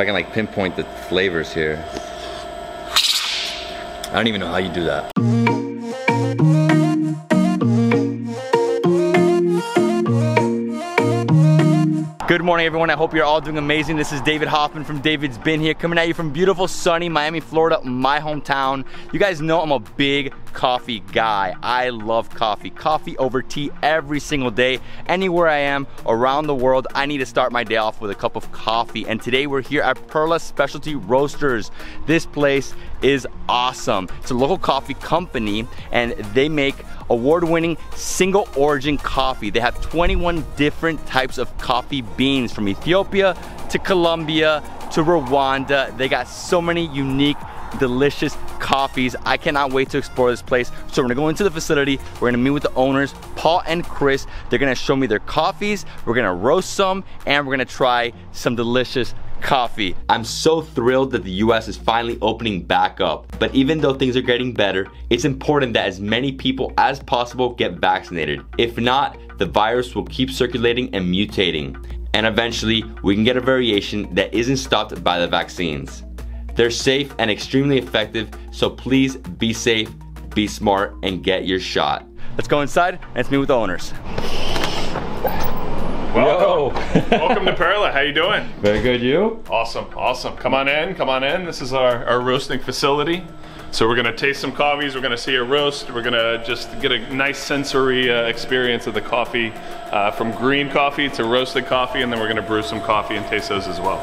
I can like pinpoint the flavors here. I don't even know how you do that. Good morning, everyone. I hope you're all doing amazing. This is David Hoffmann from David's Been Here, coming at you from beautiful, sunny Miami, Florida, my hometown. You guys know I'm a big coffee guy. I love coffee. Coffee over tea every single day. Anywhere I am around the world, I need to start my day off with a cup of coffee. And today we're here at Per'la Specialty Roasters. This place is awesome. It's a local coffee company and they make award-winning single origin coffee. They have 21 different types of coffee beans from Ethiopia to Colombia to Rwanda. They got so many unique delicious coffees. I cannot wait to explore this place. So we're gonna go into the facility. We're gonna meet with the owners, Paul and Chris. They're gonna show me their coffees. We're gonna roast some and we're gonna try some delicious coffee. I'm so thrilled that the US is finally opening back up. But even though things are getting better, it's important that as many people as possible get vaccinated. If not, the virus will keep circulating and mutating. And eventually, we can get a variation that isn't stopped by the vaccines. They're safe and extremely effective, so please be safe, be smart, and get your shot. Let's go inside and let's meet with the owners. Welcome. Welcome to Per'la. How you doing? Very good, you? Awesome, awesome. Come on in, come on in. This is our, our roasting facility. So we're gonna taste some coffees, we're gonna see a roast, we're gonna just get a nice sensory uh, experience of the coffee, uh, from green coffee to roasted coffee, and then we're gonna brew some coffee and taste those as well.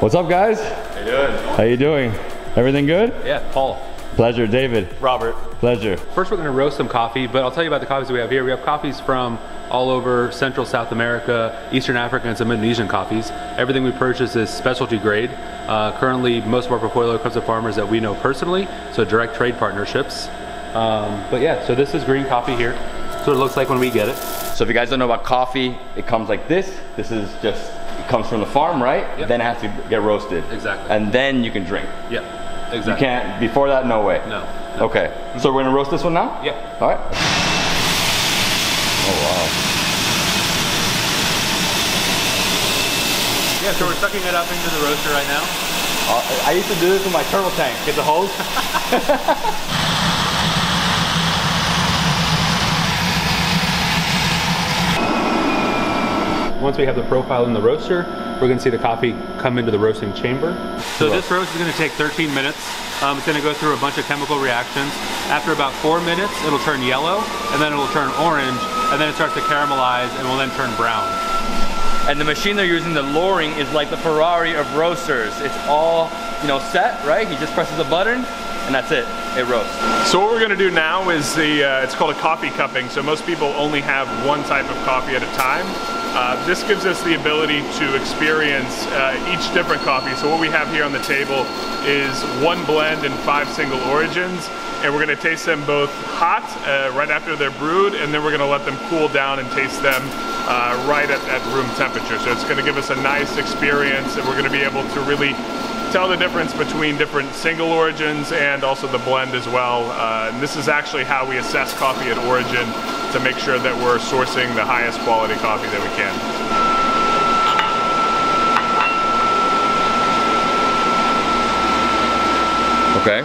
What's up, guys? How you doing? How you doing? Everything good? Yeah, Paul. Pleasure, David. Robert. Pleasure. First, we're going to roast some coffee, but I'll tell you about the coffees that we have here. We have coffees from all over Central South America, Eastern Africa, and some Indonesian coffees. Everything we purchase is specialty grade. Uh, currently, most of our portfolio comes from farmers that we know personally, so direct trade partnerships. Um, but yeah, so this is green coffee here. That's what it looks like when we get it. So if you guys don't know about coffee, it comes like this. This is just, it comes from the farm, right? Yep. Then it has to get roasted. Exactly. And then you can drink. Yeah, You can't, before that, no way. No. Okay, so we're gonna roast this one now? Yeah. All right. Oh wow. Yeah, so we're sucking it up into the roaster right now. Uh, I used to do this with my turtle tank. Get the hose. Once we have the profile in the roaster, we're gonna see the coffee come into the roasting chamber. So this roast is gonna take 13 minutes. Um, it's gonna go through a bunch of chemical reactions. After about four minutes, it'll turn yellow, and then it'll turn orange, and then it starts to caramelize and will then turn brown. And the machine they're using, the Loring, is like the Ferrari of roasters. It's all, you know, set, right? He just presses a button, and that's it. It roasts. So what we're gonna do now is the, uh, it's called a coffee cupping. So most people only have one type of coffee at a time. Uh, this gives us the ability to experience uh, each different coffee. So what we have here on the table is one blend and five single origins. And we're gonna taste them both hot, uh, right after they're brewed, and then we're gonna let them cool down and taste them uh, right at, at room temperature. So it's gonna give us a nice experience and we're gonna be able to really tell the difference between different single origins and also the blend as well. Uh, and this is actually how we assess coffee at origin to make sure that we're sourcing the highest quality coffee that we can. Okay.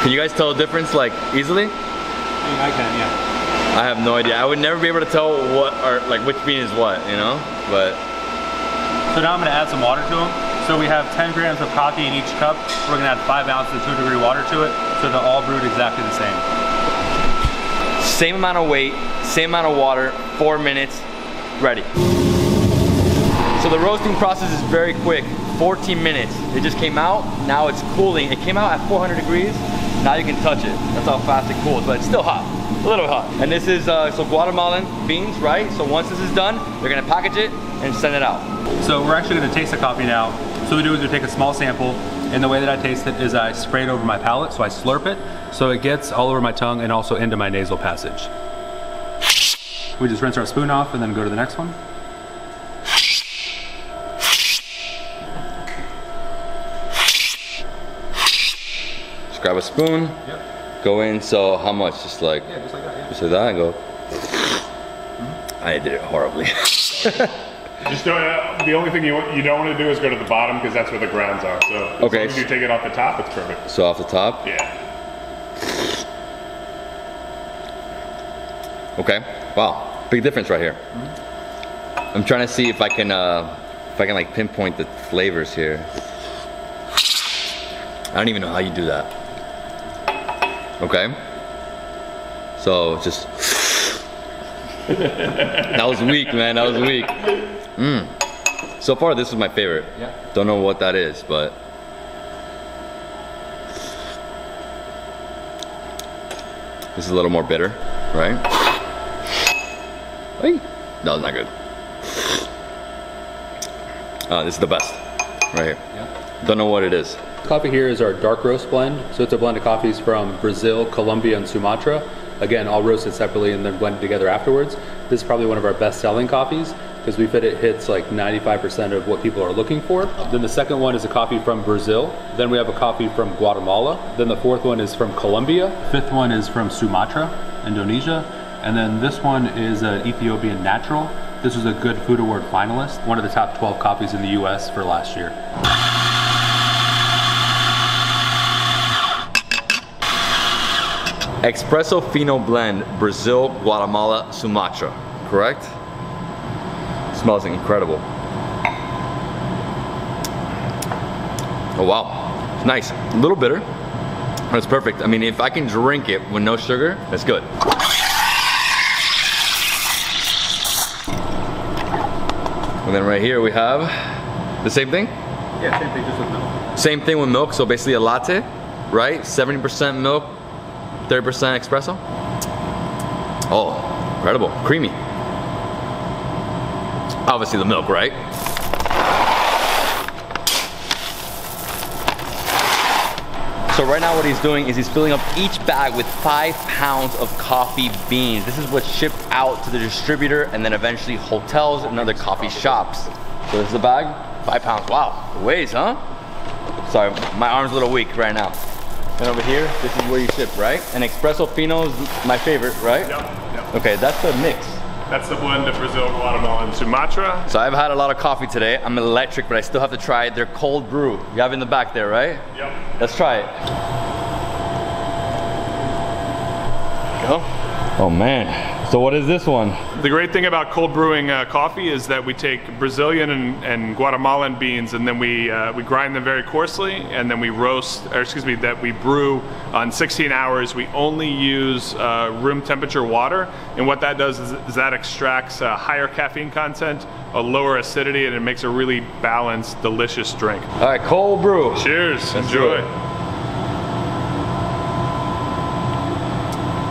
Can you guys tell the difference, like, easily? I can, yeah. I have no idea. I would never be able to tell what, or like, which bean is what, you know? But, So now I'm gonna add some water to them. So we have 10 grams of coffee in each cup. We're gonna add five ounces of two degree water to it. So they're all brewed exactly the same. Same amount of weight, same amount of water, four minutes, ready. So the roasting process is very quick, 14 minutes. It just came out, now it's cooling. It came out at 400 degrees, now you can touch it. That's how fast it cools, but it's still hot, a little hot. And this is, uh, so Guatemalan beans, right? So once this is done, they're gonna package it and send it out. So we're actually gonna taste the coffee now. So what we do is we take a small sample and the way that I taste it is I spray it over my palate, so I slurp it, so it gets all over my tongue and also into my nasal passage. We just rinse our spoon off and then go to the next one. Just grab a spoon, Yep. go in, so how much? Just like, Yeah, just like that, yeah. just like that and go. Mm-hmm. I did it horribly. Just don't, uh, the only thing you, you don't want to do is go to the bottom because that's where the grounds are. So as Okay. long as you take it off the top, it's perfect. So off the top. Yeah. Okay. Wow. Big difference right here. I'm trying to see if I can uh, if I can like pinpoint the flavors here. I don't even know how you do that. Okay. So just that was weak, man. That was weak. Mm. So far, this is my favorite. Yeah. Don't know what that is, but this is a little more bitter, right? Hey. No, it's not good. Uh, this is the best, right here. Yeah. Don't know what it is. Coffee here is our dark roast blend. So it's a blend of coffees from Brazil, Colombia, and Sumatra. Again, all roasted separately and then blended together afterwards. This is probably one of our best selling coffees because we fit it hits like 95% of what people are looking for. Then the second one is a coffee from Brazil. Then we have a coffee from Guatemala. Then the fourth one is from Colombia. Fifth one is from Sumatra, Indonesia. And then this one is an Ethiopian natural. This was a Good Food Award finalist, one of the top 12 coffees in the US for last year. Espresso Fino Blend, Brazil, Guatemala, Sumatra. Correct? Smells incredible. Oh wow, it's nice. A little bitter, but it's perfect. I mean, if I can drink it with no sugar, that's good. And then right here we have the same thing. Yeah, same thing, just with milk. Same thing with milk, so basically a latte, right? 70% milk, 30% espresso. Oh, incredible, creamy. Obviously the milk, right? So right now what he's doing is he's filling up each bag with five pounds of coffee beans. This is what's shipped out to the distributor and then eventually hotels and other coffee shops. So this is the bag, five pounds. Wow, it weighs, huh? Sorry, my arm's a little weak right now. And over here, this is where you ship, right? And espresso fino is my favorite, right? Yep. Yep. Okay, that's the mix. That's the blend of Brazil, Guatemala, and Sumatra. So I've had a lot of coffee today. I'm electric, but I still have to try their cold brew. You have it in the back there, right? Yep. Let's try it. Go. Oh man. So what is this one? The great thing about cold brewing uh, coffee is that we take Brazilian and, and Guatemalan beans and then we uh, we grind them very coarsely and then we roast, or excuse me, that we brew on 16 hours. We only use uh, room temperature water, and what that does is, is that extracts a higher caffeine content, a lower acidity, and it makes a really balanced, delicious drink. All right, cold brew. Cheers, Let's enjoy.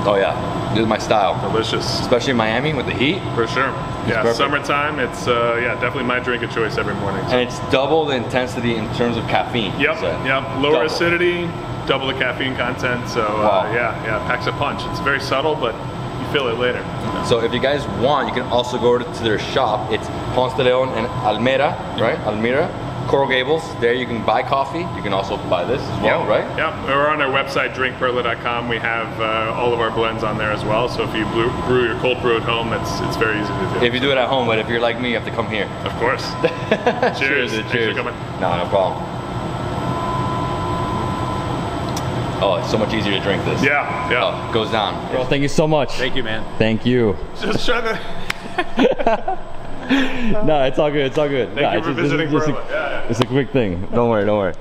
Oh yeah, this is my style. Delicious, Especially in Miami with the heat. for sure. Yeah, perfect. summertime. It's uh, yeah, definitely my drink of choice every morning. And it's double the intensity in terms of caffeine. Yep, So, yep. Lower double. acidity, double the caffeine content. So uh, yeah, yeah, packs a punch. It's very subtle, but you feel it later. So if you guys want, you can also go to their shop. It's Ponce de Leon and Almeria, right? Almeria, Coral Gables. There you can buy coffee. You can also buy this as well, right? Yep. We're on our website, drinkperla.com. We have uh, all of our blends on there as well. So if you brew, brew your cold brew at home, it's it's very easy to do. If you do it at home, but if you're like me, you have to come here. of course. Cheers. dude, Thanks cheers. for coming. No, no problem. Oh, it's so much easier to drink this. Yeah, yeah. Oh, goes down. Well, thank you so much. Thank you, man. Thank you. Just try to. no, it's all good. It's all good. Thank you for visiting just, Per'la. Yeah, yeah. It's a quick thing. Don't worry, don't worry.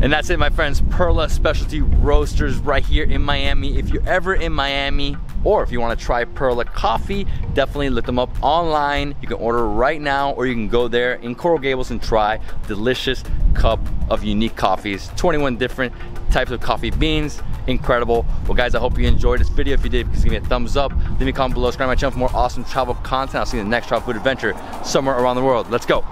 And that's it, my friends. Per'la Specialty Roasters right here in Miami. If you're ever in Miami, or if you want to try Per'la coffee, definitely look them up online. You can order right now, or you can go there in Coral Gables and try delicious cup of unique coffees. 21 different types of coffee beans. Incredible. Well, guys, I hope you enjoyed this video. If you did, please give me a thumbs up. Leave me a comment below. Subscribe to my channel for more awesome travel content. I'll see you in the next travel food adventure somewhere around the world. Let's go.